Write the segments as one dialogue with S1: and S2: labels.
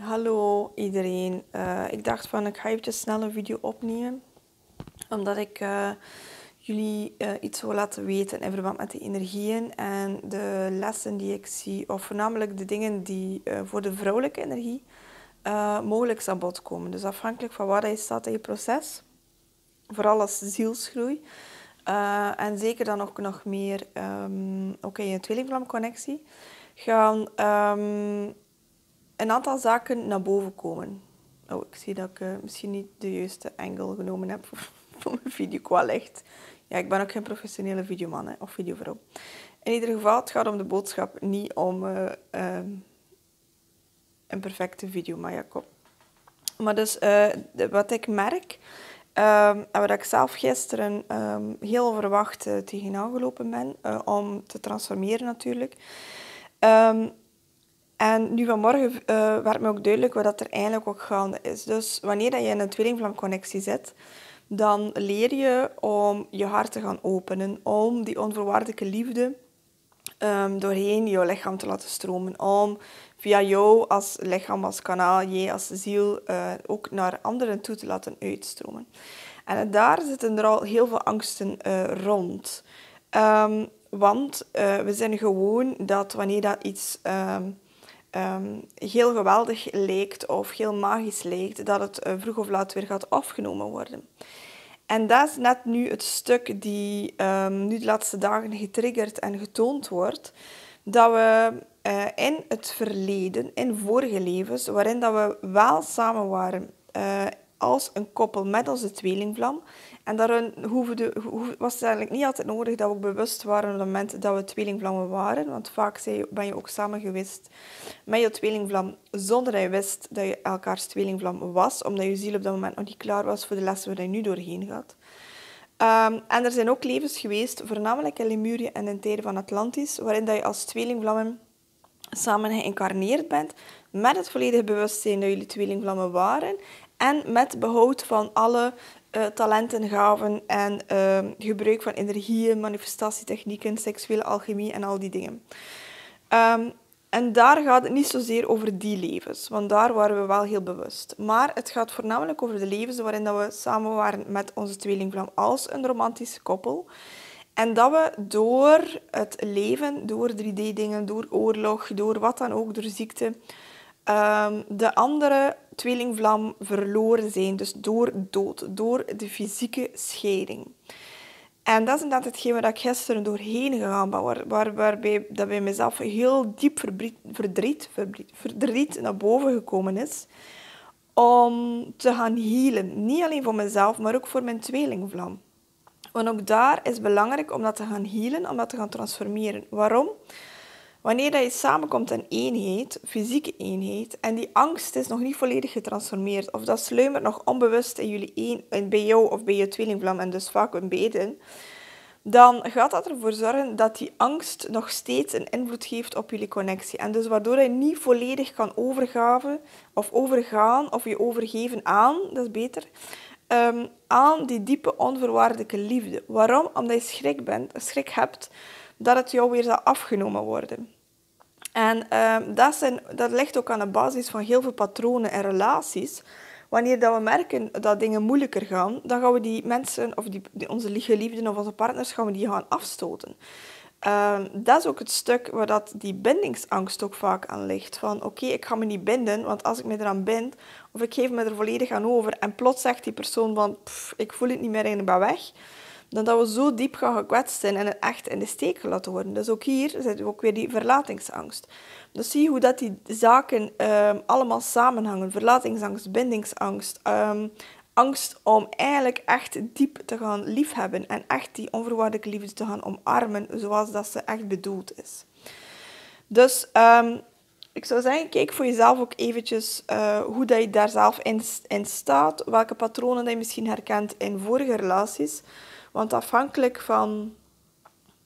S1: Hallo iedereen. Eh, ik dacht van ik ga even snel een video opnemen. Omdat ik eh, jullie uh, iets wil laten weten in verband met de energieën en de lessen die ik zie. Of voornamelijk de dingen die voor de vrouwelijke energie mogelijk aan bod komen. Dus afhankelijk van waar je staat in je proces. Vooral als zielsgroei. en zeker dan ook nog meer um, ook in je tweelingvlamconnectie. Gaan... Um, een aantal zaken naar boven komen. Oh, ik zie dat ik uh, misschien niet de juiste angle genomen heb voor, mijn video qua licht. Ja, ik ben ook geen professionele videoman hè, of videovrouw. In ieder geval, het gaat om de boodschap, niet om uh, uh, een perfecte video, maar ja. Maar dus, de, wat ik merk, um, en wat ik zelf gisteren um, heel onverwacht uh, tegenaan gelopen ben, om te transformeren natuurlijk, en nu vanmorgen uh, werd me ook duidelijk wat er eigenlijk ook gaande is. Dus wanneer je in een tweelingvlamconnectie zit, dan leer je om je hart te gaan openen, om die onvoorwaardelijke liefde um, doorheen jouw lichaam te laten stromen, om via jou als lichaam, als kanaal, jij als ziel, uh, ook naar anderen toe te laten uitstromen. En daar zitten er al heel veel angsten uh, rond. Um, want we zijn gewoon dat wanneer dat iets... Um, um, heel geweldig lijkt of heel magisch lijkt, dat het uh, vroeg of laat weer gaat afgenomen worden. En dat is net nu het stuk die um, nu de laatste dagen getriggerd en getoond wordt, dat we uh, in het verleden, in vorige levens, waarin dat we wel samen waren uh, als een koppel met onze tweelingvlam, en daarin de, was het eigenlijk niet altijd nodig dat we bewust waren op het moment dat we tweelingvlammen waren. Want vaak ben je ook samen geweest met je tweelingvlam zonder dat je wist dat je elkaars tweelingvlam was. Omdat je ziel op dat moment nog niet klaar was voor de lessen waar je nu doorheen gaat. Um, en er zijn ook levens geweest, voornamelijk in Lemurie en in tijden van Atlantis, waarin dat je als tweelingvlammen samen geïncarneerd bent met het volledige bewustzijn dat jullie tweelingvlammen waren en met behoud van alle uh, talenten, gaven en uh, gebruik van energieën, manifestatietechnieken, seksuele alchemie en al die dingen. Um, en daar gaat het niet zozeer over die levens, want daar waren we wel heel bewust. Maar het gaat voornamelijk over de levens waarin dat we samen waren met onze tweelingvlam als een romantisch koppel. En dat we door het leven, door 3D-dingen, door oorlog, door wat dan ook, door ziekte, um, de andere tweelingvlam verloren zijn. Dus door dood, door de fysieke scheiding. En dat is inderdaad hetgeen waar ik gisteren doorheen gegaan ben, waar, waar, waarbij dat bij mezelf heel diep verdriet, verdriet, verdriet naar boven gekomen is. Om te gaan healen. Niet alleen voor mezelf, maar ook voor mijn tweelingvlam. Want ook daar is belangrijk om dat te gaan healen, om dat te gaan transformeren. Waarom? Wanneer dat je samenkomt in eenheid, fysieke eenheid, en die angst is nog niet volledig getransformeerd, of dat sluimert nog onbewust in jullie een, bij jou of bij je tweelingvlam, en dus vaak in beiden, dan gaat dat ervoor zorgen dat die angst nog steeds een invloed geeft op jullie connectie. En dus waardoor je niet volledig kan overgaven of overgaan of je overgeven aan, dat is beter, um, aan die diepe onvoorwaardelijke liefde. Waarom? Omdat je schrik bent, schrik hebt dat het jou weer zal afgenomen worden. En uh, dat, dat ligt ook aan de basis van heel veel patronen en relaties. Wanneer dat we merken dat dingen moeilijker gaan, dan gaan we die mensen, of die, onze geliefden of onze partners, gaan we die gaan afstoten. Uh, dat is ook het stuk waar dat die bindingsangst ook vaak aan ligt. Van oké, ik ga me niet binden, want als ik me eraan bind, of ik geef me er volledig aan over, en plots zegt die persoon van, ik voel het niet meer en ik ben weg, dan dat we zo diep gaan gekwetst zijn en het echt in de steek gelaten worden. Dus ook hier zit ook weer die verlatingsangst. Dus zie hoe dat die zaken um, allemaal samenhangen. Verlatingsangst, bindingsangst, um, angst om eigenlijk echt diep te gaan liefhebben en echt die onvoorwaardelijke liefde te gaan omarmen zoals dat ze echt bedoeld is. Dus um, ik zou zeggen, kijk voor jezelf ook eventjes uh, hoe dat je daar zelf in, in staat, welke patronen dat je misschien herkent in vorige relaties. Want afhankelijk van...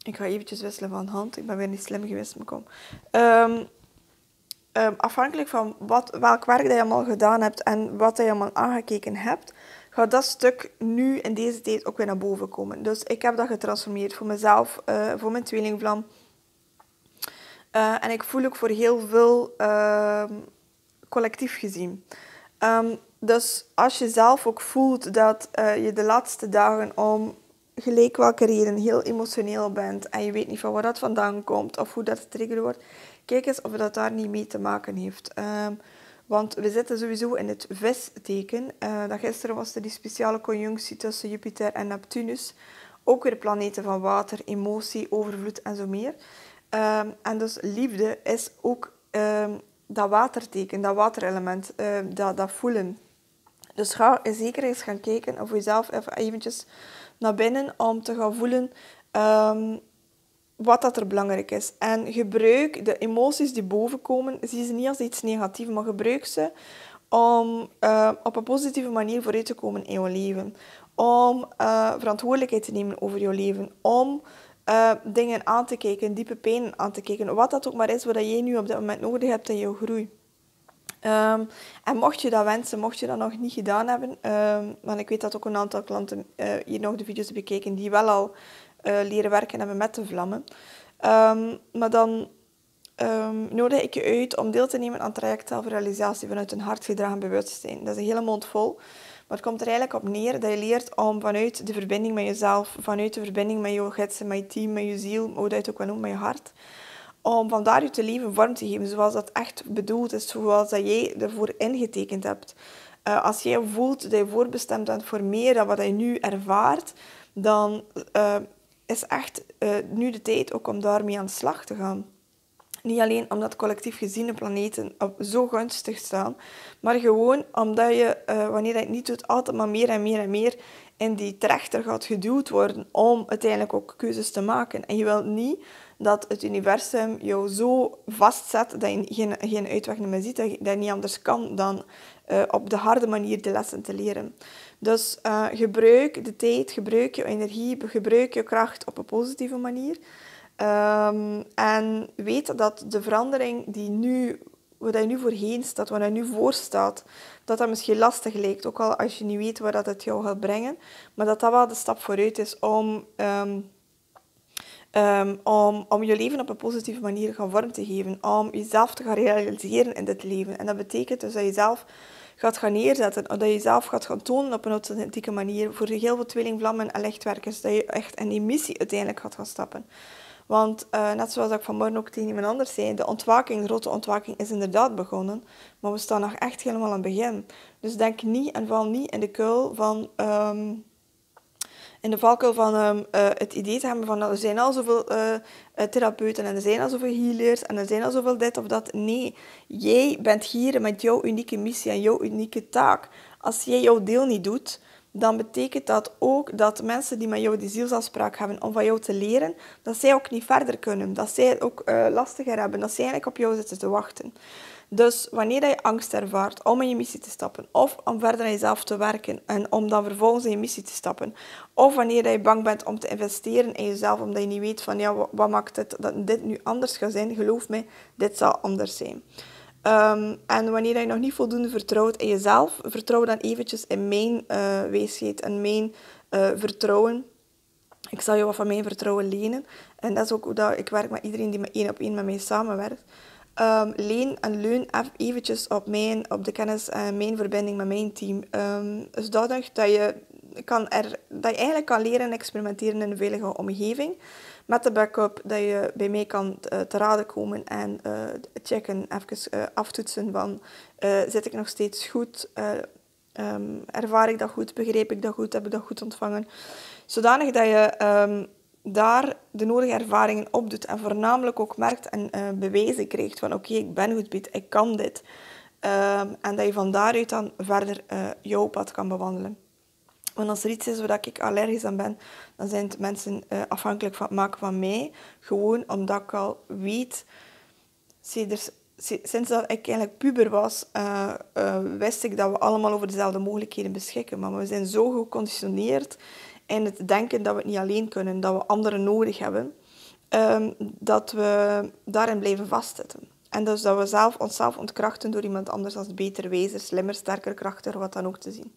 S1: Ik ga eventjes wisselen van hand. Ik ben weer niet slim geweest, maar kom. Um, um, afhankelijk van wat, welk werk dat je allemaal gedaan hebt en wat je allemaal aangekeken hebt, gaat dat stuk nu in deze tijd ook weer naar boven komen. Dus ik heb dat getransformeerd voor mezelf, uh, voor mijn tweelingvlam. Uh, en ik voel ook voor heel veel uh, collectief gezien. Ehm, dus als je zelf ook voelt dat uh, je de laatste dagen om gelijk welke reden heel emotioneel bent en je weet niet van waar dat vandaan komt of hoe dat triggerd wordt, kijk eens of dat daar niet mee te maken heeft. Um, want we zitten sowieso in het visteken. Uh, dat gisteren was er die speciale conjunctie tussen Jupiter en Neptunus. Ook weer planeten van water, emotie, overvloed en zo meer. Um, en dus liefde is ook um, dat waterteken, dat waterelement, dat, dat voelen. Dus ga zeker eens gaan kijken of jezelf even eventjes naar binnen om te gaan voelen um, wat dat er belangrijk is. En gebruik de emoties die bovenkomen, zie ze niet als iets negatiefs, maar gebruik ze om uh, op een positieve manier vooruit te komen in je leven. Om uh, verantwoordelijkheid te nemen over je leven. Om uh, dingen aan te kijken, diepe pijn aan te kijken. Wat dat ook maar is, wat jij nu op dit moment nodig hebt in je groei. Um, en mocht je dat wensen, mocht je dat nog niet gedaan hebben, um, want ik weet dat ook een aantal klanten uh, hier nog de video's bekeken die wel al uh, leren werken hebben met de vlammen. Um, maar dan nodig ik je uit om deel te nemen aan traject zelfrealisatie vanuit een hartgedragen bewustzijn. Dat is een hele mond vol. Maar het komt er eigenlijk op neer dat je leert om vanuit de verbinding met jezelf, vanuit de verbinding met je gidsen, met je team, met je ziel, hoe dat je het ook wel noemt, met je hart, om van daaruit te leven vorm te geven zoals dat echt bedoeld is, zoals dat jij ervoor ingetekend hebt. Uh, als jij voelt dat je voorbestemd bent voor meer dan wat je nu ervaart, dan uh, is echt uh, nu de tijd ook om daarmee aan de slag te gaan. Niet alleen omdat collectief gezien de planeten zo gunstig staan, maar gewoon omdat je, wanneer je het niet doet, altijd maar meer en meer en meer in die trechter gaat geduwd worden om uiteindelijk ook keuzes te maken. En je wilt niet dat het universum jou zo vastzet dat je geen, geen uitweg meer ziet, dat je, dat niet anders kan dan uh, op de harde manier de lessen te leren. Dus uh, gebruik de tijd, gebruik je energie, gebruik je kracht op een positieve manier. Um, en weet dat de verandering die nu, waar je nu voorheen staat, waar je nu voor staat, dat dat misschien lastig lijkt, ook al als je niet weet waar dat het jou gaat brengen, maar dat dat wel de stap vooruit is om um, Um, om, om je leven op een positieve manier gaan vorm te geven. Om jezelf te gaan realiseren in dit leven. En dat betekent dus dat je jezelf gaat gaan neerzetten. Dat je jezelf gaat gaan tonen op een authentieke manier. Voor heel veel tweelingvlammen en lichtwerkers. Dat je echt in die missie uiteindelijk gaat gaan stappen. Want uh, net zoals ik vanmorgen ook tegen iemand anders zei, de ontwaking, de grote ontwaking is inderdaad begonnen. Maar we staan nog echt helemaal aan het begin. Dus denk niet en val niet in de kuil van... Um, in de valkuil van um, uh, het idee te hebben van er zijn al zoveel uh, therapeuten en er zijn al zoveel healers en er zijn al zoveel dit of dat. Nee, jij bent hier met jouw unieke missie en jouw unieke taak. Als jij jouw deel niet doet, dan betekent dat ook dat mensen die met jou die zielsafspraak hebben om van jou te leren, dat zij ook niet verder kunnen. Dat zij het ook lastiger hebben, dat zij eigenlijk op jou zitten te wachten. Dus wanneer je angst ervaart om in je missie te stappen, of om verder aan jezelf te werken en om dan vervolgens in je missie te stappen, of wanneer je bang bent om te investeren in jezelf, omdat je niet weet van ja, wat maakt het dat dit nu anders gaat zijn, geloof mij, dit zal anders zijn. Um, en wanneer je nog niet voldoende vertrouwt in jezelf, vertrouw dan eventjes in mijn uh, weesheid en mijn uh, vertrouwen. Ik zal je wat van mijn vertrouwen lenen. En dat is ook hoe dat ik werk met iedereen die één op één met mij samenwerkt. Um, leen en leun eventjes op, mijn, op de kennis en mijn verbinding met mijn team. Um, dat je, kan er, dat je eigenlijk kan leren en experimenteren in een veilige omgeving. Met de backup dat je bij mij kan uh, te raden komen en uh, checken, even uh, aftoetsen van zit ik nog steeds goed? Um, ervaar ik dat goed? Begreep ik dat goed? Heb ik dat goed ontvangen? Zodanig dat je daar de nodige ervaringen opdoet en voornamelijk ook merkt en uh, bewijzen krijgt van oké, ik ben goed beet, ik kan dit. Uh, en dat je van daaruit dan verder uh, jouw pad kan bewandelen. Want als er iets is waar ik allergisch aan ben, dan zijn het mensen uh, afhankelijk van maken van mij. Gewoon omdat ik al weet, sinds dat ik eigenlijk puber was, wist ik dat we allemaal over dezelfde mogelijkheden beschikken. Maar we zijn zo geconditioneerd en het denken dat we het niet alleen kunnen, dat we anderen nodig hebben, ehm, dat we daarin blijven vastzitten. En dus dat we zelf onszelf ontkrachten door iemand anders als beter, wijzer, slimmer, sterker, krachtiger, wat dan ook te zien.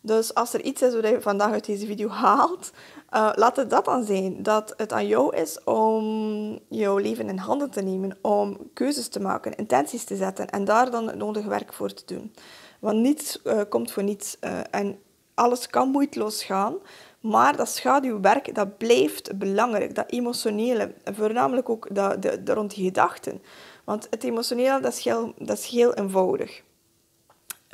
S1: Dus als er iets is wat je vandaag uit deze video haalt, uh, laat het dat dan zijn. Dat het aan jou is om jouw leven in handen te nemen, om keuzes te maken, intenties te zetten en daar dan het nodige werk voor te doen. Want niets uh, komt voor niets uh, en alles kan moeiteloos gaan, maar dat schaduwwerk dat blijft belangrijk, dat emotionele, voornamelijk ook dat, de, de, rond die gedachten. Want het emotionele dat is heel, dat is heel eenvoudig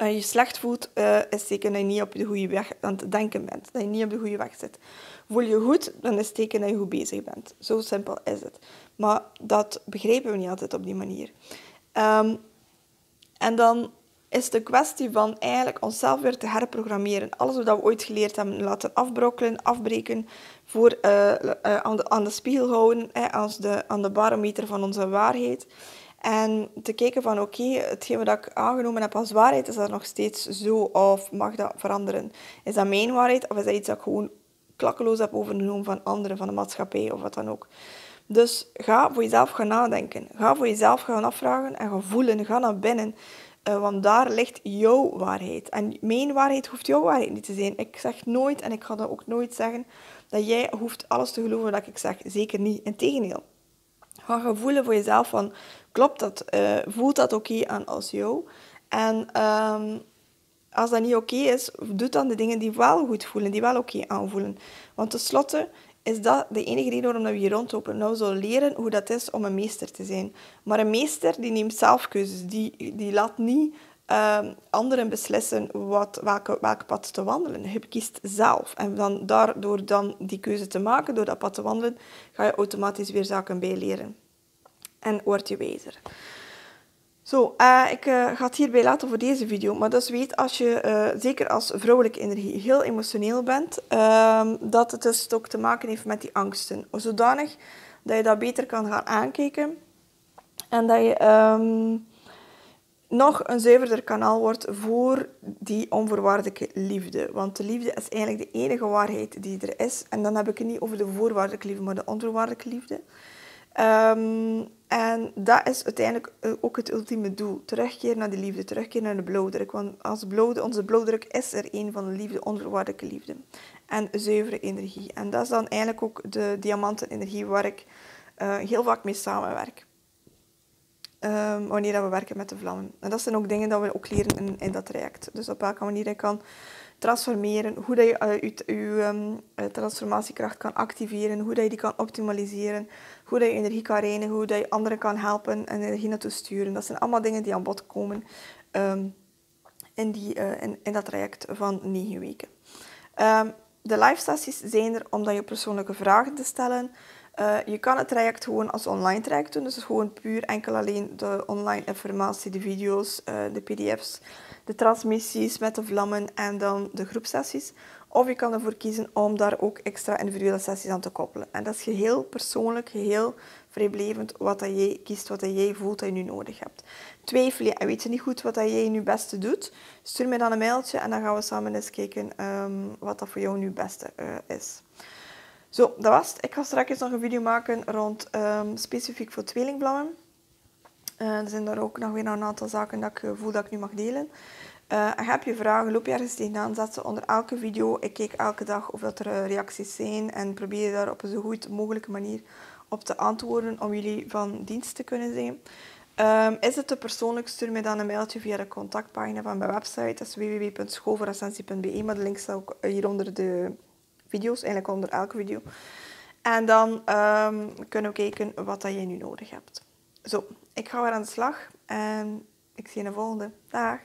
S1: uh, je slecht voelt, uh, is teken dat je niet op de goede weg aan het denken bent. Dat je niet op de goede weg zit. Voel je goed, dan is het teken dat je goed bezig bent. Zo simpel is het. Maar dat begrijpen we niet altijd op die manier. Um, en dan is de kwestie van eigenlijk onszelf weer te herprogrammeren. Alles wat we ooit geleerd hebben, laten afbrokkelen, afbreken, voor, aan, de, aan de spiegel houden, als de, aan de barometer van onze waarheid. En te kijken van oké, okay, hetgeen wat ik aangenomen heb als waarheid, is dat nog steeds zo of mag dat veranderen? Is dat mijn waarheid of is dat iets dat ik gewoon klakkeloos heb overgenomen van anderen, van de maatschappij of wat dan ook? Dus ga voor jezelf gaan nadenken. Ga voor jezelf gaan afvragen en gaan voelen. Ga naar binnen. Uh, want daar ligt jouw waarheid. En mijn waarheid hoeft jouw waarheid niet te zijn. Ik zeg nooit, en ik ga dat ook nooit zeggen, dat jij hoeft alles te geloven wat ik zeg. Zeker niet. Integendeel. Ga gaan voelen voor jezelf van, klopt dat? Uh, voelt dat oké aan als jou? En um, als dat niet oké is, doe dan de dingen die wel goed voelen, die wel oké aanvoelen. Want tenslotte is dat de enige reden waarom we hier rondlopen. Nou, we zullen leren hoe dat is om een meester te zijn. Maar een meester die neemt zelf keuzes. Die, die laat niet uh, anderen beslissen wat, welke, welke pad te wandelen. Je kiest zelf. En dan, daardoor dan die keuze te maken, door dat pad te wandelen, ga je automatisch weer zaken bijleren en word je wijzer. Zo, uh, ik uh, ga het hierbij laten voor deze video. Maar dus weet, als je, uh, zeker als vrouwelijke energie, heel emotioneel bent, ehm, dat het dus ook te maken heeft met die angsten. Zodanig dat je dat beter kan gaan aankijken. En dat je um, nog een zuiverder kanaal wordt voor die onvoorwaardelijke liefde. Want de liefde is eigenlijk de enige waarheid die er is. En dan heb ik het niet over de voorwaardelijke liefde, maar de onvoorwaardelijke liefde. Um, en dat is uiteindelijk eh, ook het ultieme doel. Terugkeer naar de liefde, terugkeer naar de blauwdruk. Want als blauw, onze blauwdruk is er een van de liefde, onvoorwaardelijke liefde. En zuivere energie. En dat is dan eigenlijk ook de diamantenenergie waar ik uh, heel vaak mee samenwerk. Um, wanneer we werken met de vlammen. En dat zijn ook dingen die we ook leren in, in dat traject. Dus op welke manier je kan transformeren, hoe dat je je, je um, transformatiekracht kan activeren, hoe dat je die kan optimaliseren, hoe dat je energie kan reinigen, hoe dat je anderen kan helpen en energie naartoe sturen. Dat zijn allemaal dingen die aan bod komen um, in, die, uh, in, dat traject van negen weken. Um, de live sessies zijn er om je persoonlijke vragen te stellen. Je kan het traject gewoon als online traject doen, dus gewoon puur enkel alleen de online informatie, de video's, de pdf's, de transmissies met de vlammen en dan de groepsessies. Of je kan ervoor kiezen om daar ook extra individuele sessies aan te koppelen. En dat is geheel persoonlijk, geheel vrijblijvend wat dat jij kiest, wat dat jij voelt dat je nu nodig hebt. Twijfel je en weet je niet goed wat dat jij nu beste doet, stuur me dan een mailtje en dan gaan we samen eens kijken um, wat dat voor jou nu beste uh, is. Zo, dat was het. Ik ga straks nog een video maken rond um, specifiek voor tweelingvlammen. Uh, er zijn daar ook nog weer een aantal zaken dat ik voel dat ik nu mag delen. Uh, heb je vragen, loop je ergens tegenaan, zet ze onder elke video. Ik kijk elke dag of er eh, reacties zijn en probeer daar op een zo goed mogelijke manier op te antwoorden om jullie van dienst te kunnen zijn. Um, is het te persoonlijk, stuur me dan een mailtje via de contactpagina van mijn website. Dat is www.schoolvooressentie.be, maar de link staat ook hieronder de video's, eigenlijk onder elke video. En dan um, kunnen we kijken wat dat je nu nodig hebt. Zo, ik ga weer aan de slag en ik zie je de volgende. Dag!